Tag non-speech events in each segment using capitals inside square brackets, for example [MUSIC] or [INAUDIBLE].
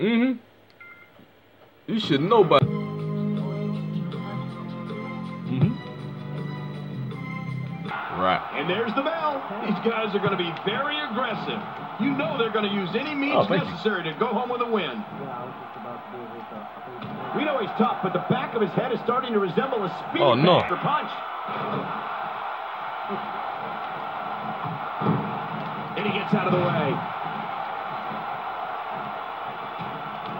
Mm-hmm. You should know by. Mm-hmm. Right. And there's the bell. These guys are going to be very aggressive. You know they're going to use any means Oh, thank you. necessary to go home with a win. We know he's tough, but the back of his head is starting to resemble a speed Oh, no. punch. And he gets out of the way.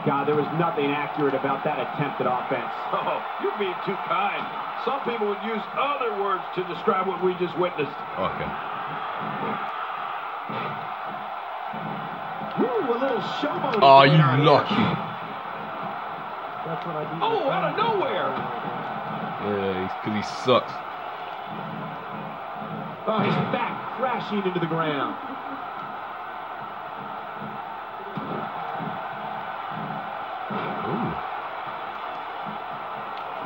God, there was nothing accurate about that attempted offense. Oh, you're being too kind. Some people would use other words to describe what we just witnessed. Okay. Woo, a little showboat. Oh, you going on here. lucky. Oh, out of nowhere. Yeah, because he sucks. Oh, his back crashing into the ground. Ooh.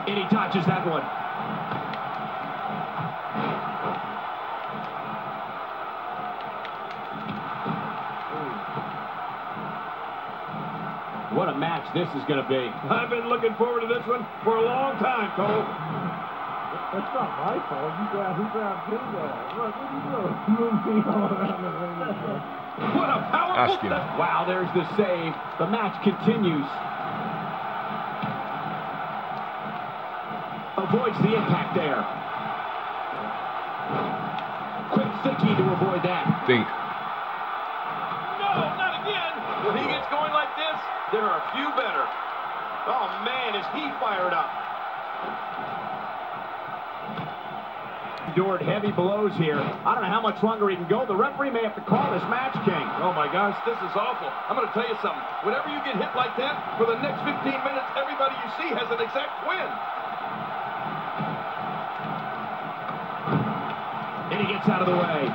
And he touches that one. What a match this is going to be. [LAUGHS] I've been looking forward to this one for a long time, Cole. That's not my fault. You grabbed, who grabbed him there? Look, what you do? You [LAUGHS] moved me all around the ring. What a powerful... Ask him. Wow, there's the save. The match continues. Avoids the impact there. Quick thinking to avoid that. Think. No, not again. When he gets going like this, there are a few better. Oh, man, is he fired up. Endured heavy blows here. I don't know how much longer he can go. The referee may have to call this match, King. Oh, my gosh, this is awful. I'm going to tell you something. Whenever you get hit like that, for the next 15 minutes, everybody you see has an exact win. Gets out of the way.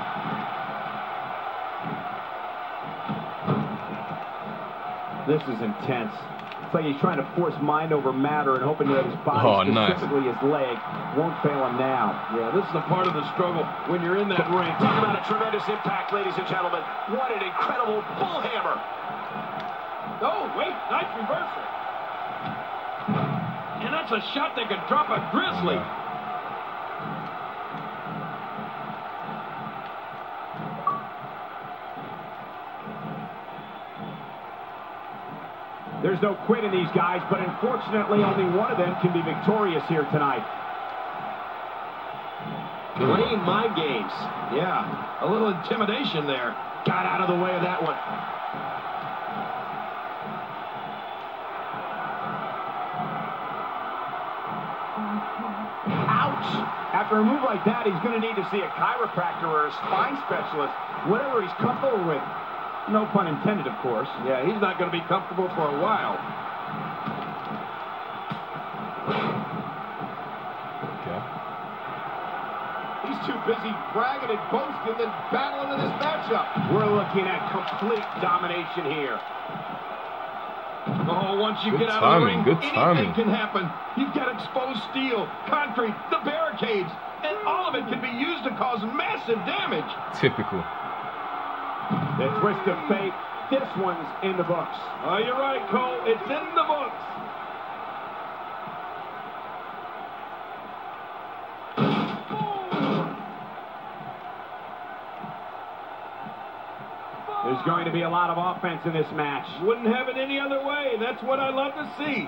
This is intense. It's like he's trying to force mind over matter and hoping that his body, Oh, nice. specifically his leg, won't fail him now. Yeah, this is the part of the struggle when you're in that ring. Talk about a tremendous impact, ladies and gentlemen. What an incredible bull hammer. Oh, wait, nice reversal. And that's a shot that could drop a grizzly. There's no quit in these guys, but unfortunately only one of them can be victorious here tonight. Playing mind games. Yeah, a little intimidation there. Got out of the way of that one. Ouch! After a move like that, he's going to need to see a chiropractor or a spine specialist, whatever he's comfortable with. No pun intended, of course. Yeah, he's not going to be comfortable for a while. Okay. He's too busy bragging and boasting than battling in this matchup. We're looking at complete domination here. Oh, once you Good get out of the ring, good anything timing. can happen. You've got exposed steel, concrete, the barricades, and all of it can be used to cause massive damage. Typical. The twist of fate. This one's in the books. Oh, you're right, Cole. It's in the books. There's going to be a lot of offense in this match. Wouldn't have it any other way. That's what I love to see.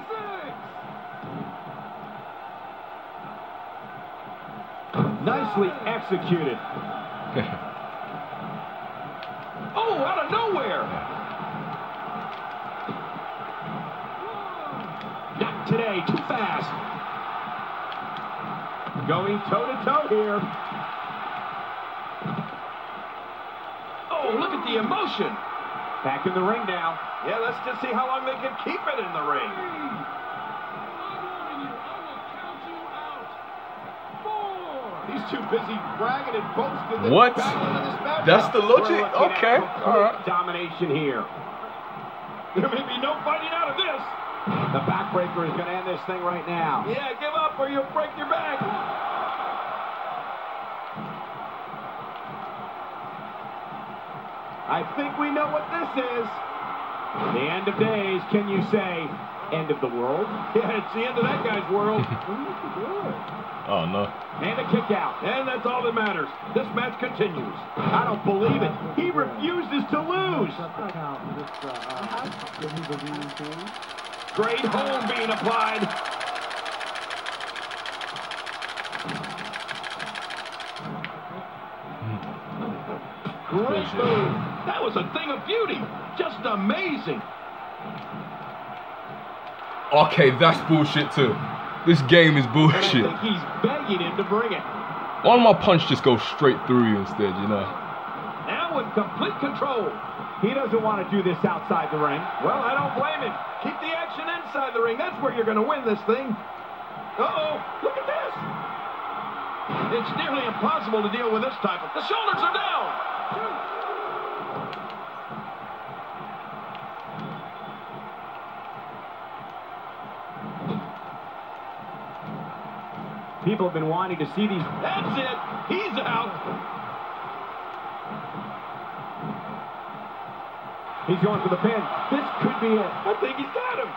Nicely executed. [LAUGHS] today, too fast. Going toe-to-toe here. Oh, look at the emotion. Back in the ring now. Yeah, let's just see how long they can keep it in the ring. He's too busy bragging and boasting. than What? battling in this matchup. That's the logic? Okay. All right. Domination here. There may be no fighting out of this. The backbreaker is going to end this thing right now. Yeah, give up or you'll break your back. I think we know what this is. The end of days, can you say end of the world? [LAUGHS] Yeah, it's the end of that guy's world. [LAUGHS] Oh, no. And a kick out. and that's all that matters. This match continues. I don't believe it. He refuses to lose. Great home being applied. Great move. That was a thing of beauty. Just amazing. Okay, that's bullshit too. This game is bullshit. he's begging him to bring it. Why don't my punch just go straight through you instead, you know? Now with complete control. He doesn't want to do this outside the ring. Well, I don't blame him. Keep the action inside the ring. That's where you're going to win this thing. Uh-oh. Look at this. It's nearly impossible to deal with this type of... The shoulders are down. People have been wanting to see these. That's it. He's out. He's going for the pin. This could be it. I think he's got him.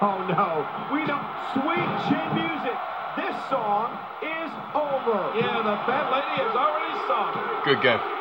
Oh no, we don't. Sweet chin music. This song is over. Yeah, the fat lady has already sung. Good game. What a